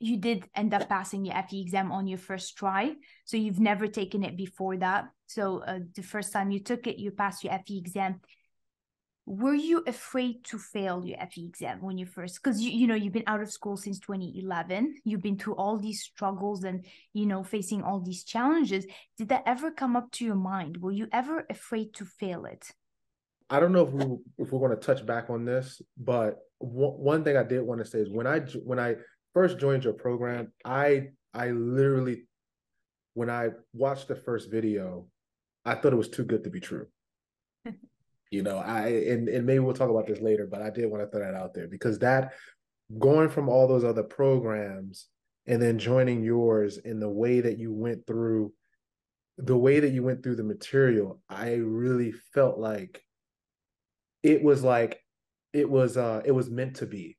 you did end up passing your FE exam on your first try. So you've never taken it before that. So uh, the first time you took it, you passed your FE exam. Were you afraid to fail your FE exam when you first? Because you you know you've been out of school since 2011. You've been through all these struggles and you know facing all these challenges. Did that ever come up to your mind? Were you ever afraid to fail it? I don't know if we if we're going to touch back on this, but one thing I did want to say is when I when I first joined your program, I I literally when I watched the first video, I thought it was too good to be true. you know, I and, and maybe we'll talk about this later, but I did want to throw that out there because that going from all those other programs and then joining yours in the way that you went through the way that you went through the material, I really felt like it was like it was uh it was meant to be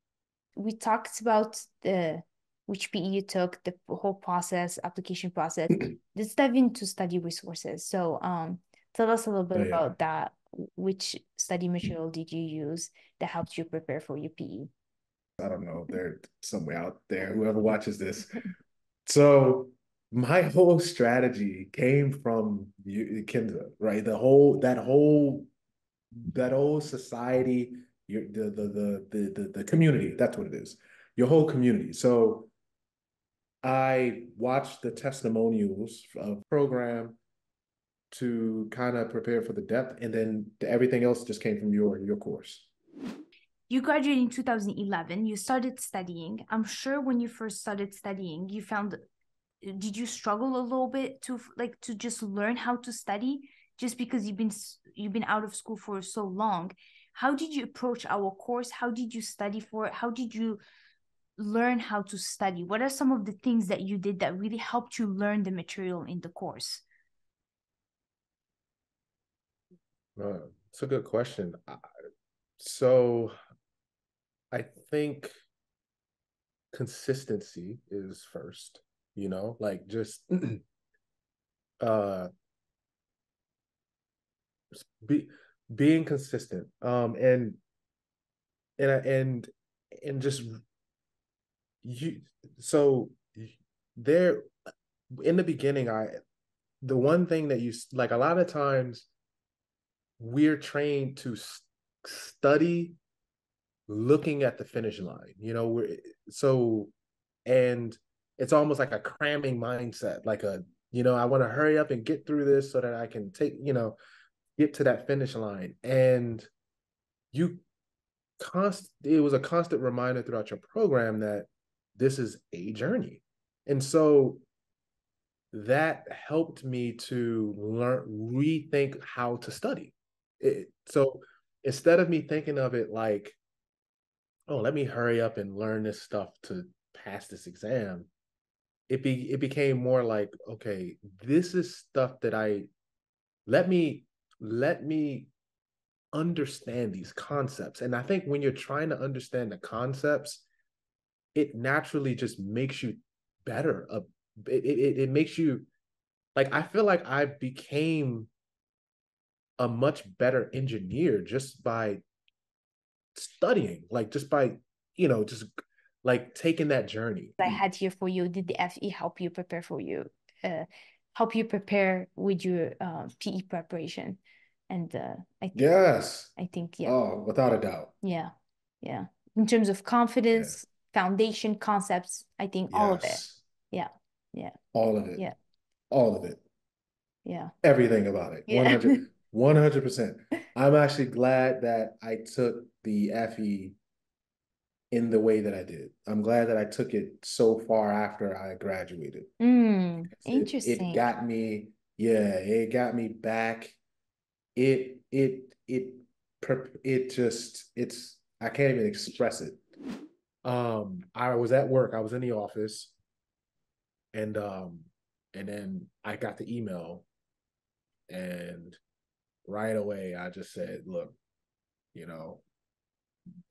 we talked about the which PE you took, the whole process, application process. Let's dive into study resources. So um, tell us a little bit oh, yeah. about that. Which study material did you use that helped you prepare for your PE? I don't know. They're somewhere out there, whoever watches this. so my whole strategy came from Kenza, right? The whole that whole that whole society your the the the the the, the community. That's what it is. Your whole community. So I watched the testimonials of program to kind of prepare for the depth, and then everything else just came from your your course. You graduated in 2011. You started studying. I'm sure when you first started studying, you found did you struggle a little bit to like to just learn how to study just because you've been you've been out of school for so long how did you approach our course? How did you study for it? How did you learn how to study? What are some of the things that you did that really helped you learn the material in the course? Uh, it's a good question. So i think consistency is first you know like just uh be being consistent um and and and and just you so there in the beginning i the one thing that you like a lot of times we're trained to study looking at the finish line you know we're so and it's almost like a cramming mindset like a you know i want to hurry up and get through this so that i can take you know get to that finish line. And you const it was a constant reminder throughout your program that this is a journey. And so that helped me to learn rethink how to study. It, so instead of me thinking of it like, oh, let me hurry up and learn this stuff to pass this exam, it be it became more like, okay, this is stuff that I let me let me understand these concepts. And I think when you're trying to understand the concepts, it naturally just makes you better. It, it, it makes you like, I feel like I became a much better engineer just by studying, like just by, you know, just like taking that journey. I had here for you. Did the FE help you prepare for you? Uh, help you prepare with your uh, PE preparation. And uh, I think, yes, I think yeah. Oh, without a doubt. Yeah, yeah. In terms of confidence, yeah. foundation concepts, I think yes. all of it. Yeah, yeah. All of it. Yeah. All of it. Yeah. Everything about it. Yeah. 100 percent. I'm actually glad that I took the FE in the way that I did. I'm glad that I took it so far after I graduated. Mm, interesting. It, it, got me, yeah, it got me back. It it it it just it's I can't even express it. Um, I was at work. I was in the office, and um, and then I got the email, and right away I just said, "Look, you know,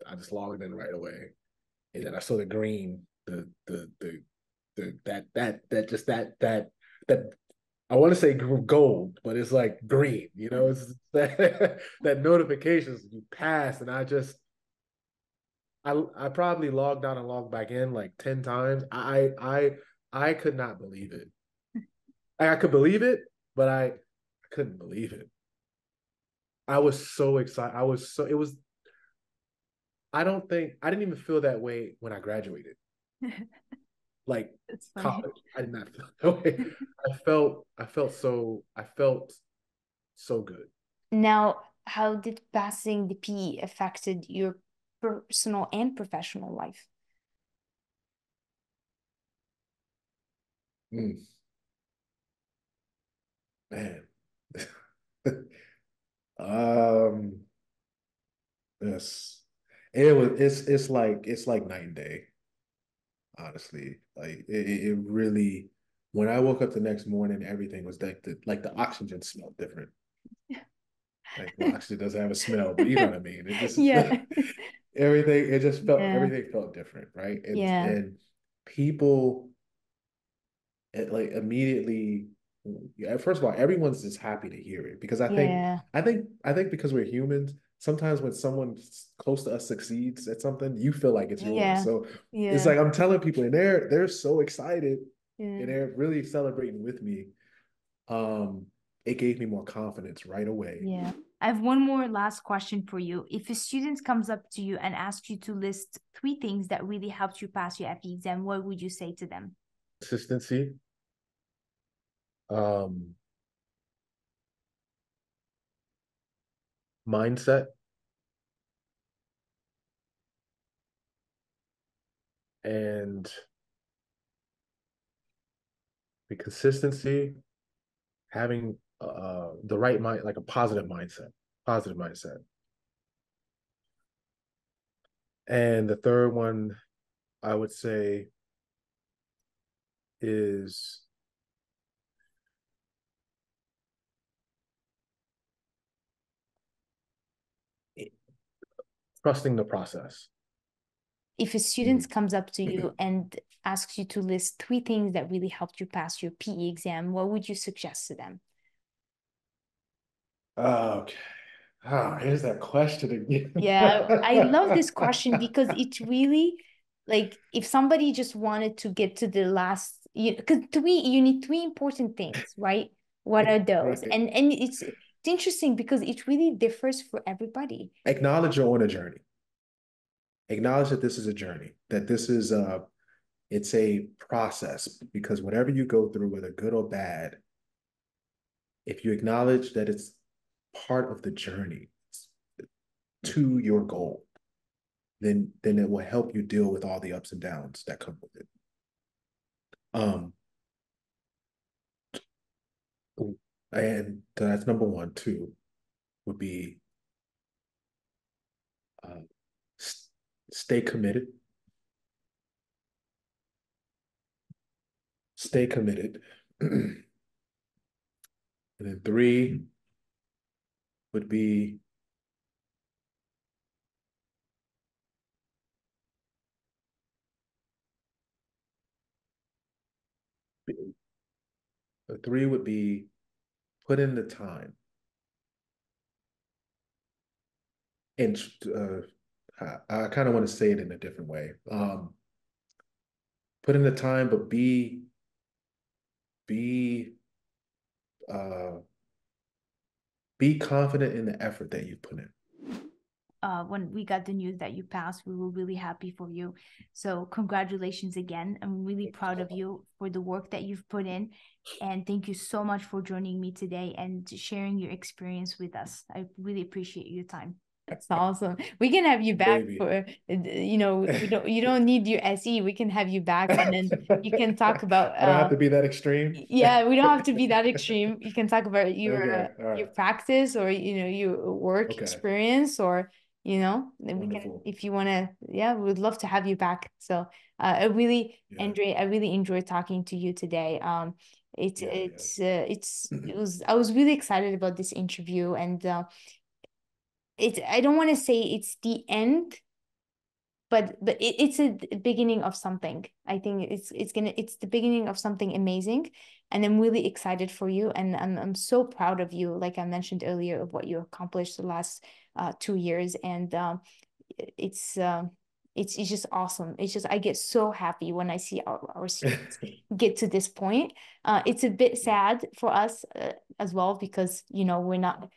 I just logged in right away, and then I saw the green, the the the the that that that just that that that I want to say gold, but it's like green. You know, it's that that notifications you pass, and I just I I probably logged out and logged back in like 10 times. I I I could not believe it. I could believe it, but I, I couldn't believe it. I was so excited. I was so it was I don't think I didn't even feel that way when I graduated. like college. I did not feel that way. I felt I felt so I felt so good. Now, how did passing the PE affected your personal and professional life? Mm. Man. um yes. It was it's it's like it's like night and day. Honestly. Like it, it really when I woke up the next morning, everything was like the like the oxygen smelled different. Like well, oxygen doesn't have a smell, but you know what I mean. It just yeah. everything it just felt yeah. everything felt different, right? And, yeah. And people it like immediately first of all everyone's just happy to hear it because i think yeah. i think i think because we're humans sometimes when someone close to us succeeds at something you feel like it's yours. Yeah. so yeah. it's like i'm telling people and they're they're so excited and they're really celebrating with me. Um it gave me more confidence right away. Yeah. I have one more last question for you. If a student comes up to you and asks you to list three things that really helped you pass your FE exam what would you say to them? Consistency. Um mindset. And the consistency having uh the right mind like a positive mindset positive mindset. And the third one i would say is trusting the process. If a student mm-hmm. comes up to you and asks you to list three things that really helped you pass your PE exam, what would you suggest to them? Okay. Oh, here's that question again. yeah, I love this question because it really like if somebody just wanted to get to the last you because three you need three important things, right? What are those? And and it's it's interesting because it really differs for everybody. Acknowledge you're on a journey. Acknowledge that this is a journey, that this is a, it's a process because whatever you go through, whether good or bad, if you acknowledge that it's part of the journey to your goal, then then it will help you deal with all the ups and downs that come with it. Um, and that's number one. Two would be uh, st stay committed. Stay committed. and then three would be three would be put in the time. And uh, I, I kind of want to say it in a different way. Um, put in the time, but be be uh, be confident in the effort that you put in uh, when we got the news that you passed, we were really happy for you. So congratulations again. I'm really proud of you for the work that you've put in. And thank you so much for joining me today and sharing your experience with us. I really appreciate your time. That's awesome. We can have you back Baby. for you know we don't you don't need your SE. We can have you back and then you can talk about. I don't have to be that extreme. Yeah, we don't have to be that extreme. You can talk about your okay. right. your practice or you know your work okay. experience or you know we can if you want to yeah we would love to have you back so uh, i really yeah. andre i really enjoyed talking to you today um it's yeah, it's yeah. Uh, it's it was i was really excited about this interview and uh it i don't want to say it's the end but but it, it's a beginning of something. I think it's it's gonna it's the beginning of something amazing and i'm really excited for you and i'm, I'm so proud of you like i mentioned earlier of what you accomplished the last uh, two years and um, it's uh, it's, it's just awesome. It's just i get so happy when i see our, our students get to this point. Uh, it's a bit sad for us uh, as well because you know we're not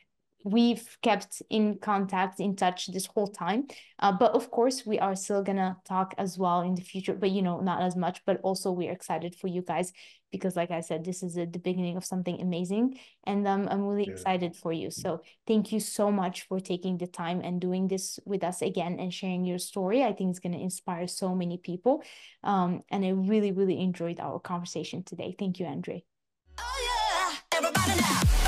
we've kept in contact in touch this whole time. Uh, but of course we are still gonna talk as well in the future but you know not as much but also we're excited for you guys because like i said this is a, the beginning of something amazing and um, i'm really yeah. excited for you. So thank you so much for taking the time and doing this with us again and sharing your story. I think it's going to inspire so many people. Um, and i really really enjoyed our conversation today. Thank you andre. Oh, yeah.